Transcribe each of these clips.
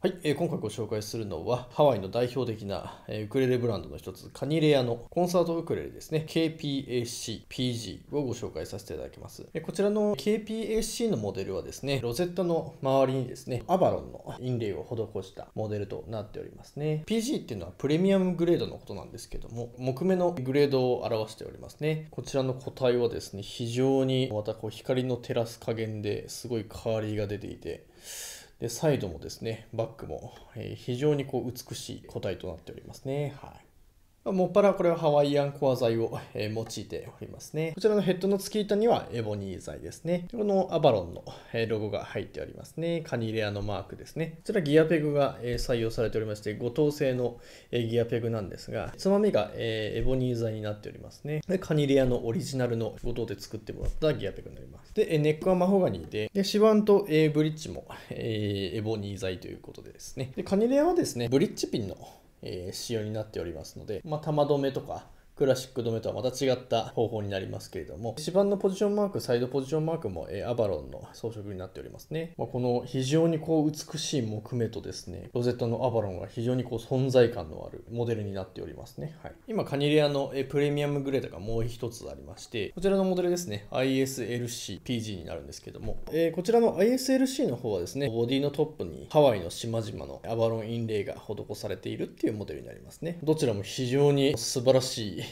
はい、えー、今回ご紹介するのはハワイの代表的な、えー、ウクレレブランドの一つカニレアのコンサートウクレレですね。KPAC-PG をご紹介させていただきます、えー、こちらの KPAC のモデルはですねロゼットの周りにですねアバロンのインレイを施したモデルとなっておりますね。PG っていうのはプレミアムグレードのことなんですけども木目のグレードを表しておりますね。こちらの個体はですね非常にまたこう光の照らす加減ですごい変わりが出ていてで、サイドもですね、バックも、え、非常にこう美しい個体となっておりますね。はい。もっぱらこれはハワイアンコア材を、え用いておりますね。こちらのヘッドの付け板にはエボニー材ですね。このアバロンの、えロゴが入っておりますね。カニレアのマークですね。こちらギアペグが、え採用されておりまして、5等製の、えギアペグなんですが、つまみが、えエボニー材になっておりますね。で、カニレアのオリジナルの5等で作ってもらったギアペグになります。で、ネックはマホガニーで、で、指板と、えブリッジも、えエボニー材ということでですね。で、カニレアはですね、ブリッジピンのえー、仕様になっておりますので、まあ、玉止めとかクラシック止めとはまた違った方法になりますけれども、指板のポジションマーク、サイドポジションマークも、えー、アバロンの装飾になっておりますね。まあ、この非常にこう美しい木目とですね、ロゼットのアバロンが非常にこう存在感のあるモデルになっておりますね。はい、今、カニレアの、え、プレミアムグレードがもう一つありまして、こちらのモデルですね、ISLC-PG になるんですけども、えー、こちらの ISLC の方はですね、ボディのトップにハワイの島々のアバロンインレイが施されているっていうモデルになりますね。どちらも非常に素晴らしい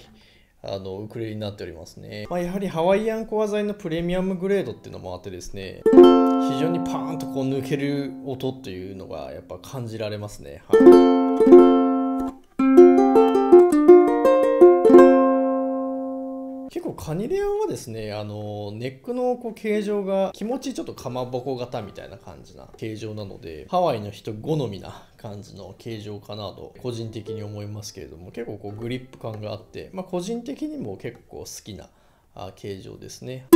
あのウクレレになっておりますね、まあ、やはりハワイアンコア材のプレミアムグレードっていうのもあってですね非常にパーンとこう抜ける音っていうのがやっぱ感じられますね、はい。カニレアはですねあのネックのこう形状が気持ちちょっとかまぼこ型みたいな感じな形状なのでハワイの人好みな感じの形状かなと個人的に思いますけれども結構こうグリップ感があって、まあ、個人的にも結構好きな形状ですね。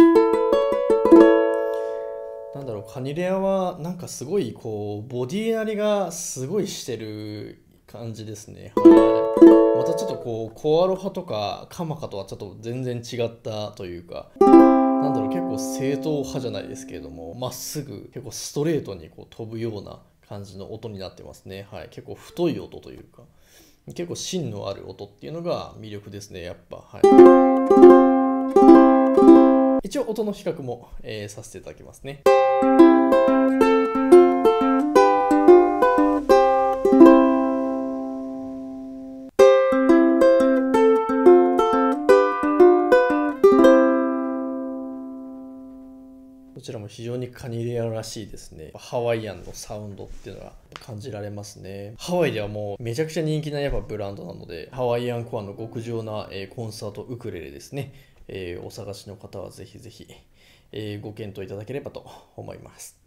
なんだろうカニレアはなんかすごいこうボディなりがすごいしてる感じですね。はい。またちょっとこう、コアロハとかカマカとはちょっと全然違ったというか、なんだろう、結構正統派じゃないですけれども、まっすぐ、結構ストレートにこう飛ぶような感じの音になってますね。はい。結構太い音というか、結構芯のある音っていうのが魅力ですね、やっぱ。はい。一応音の比較も、えー、させていただきますね。こちらも非常にカニレアらしいですね。ハワイアンのサウンドっていうのが感じられますね。ハワイではもうめちゃくちゃ人気なやっぱブランドなので、ハワイアンコアの極上な、えコンサートウクレレですね。えー、お探しの方はぜひぜひ、えー、ご検討いただければと思います。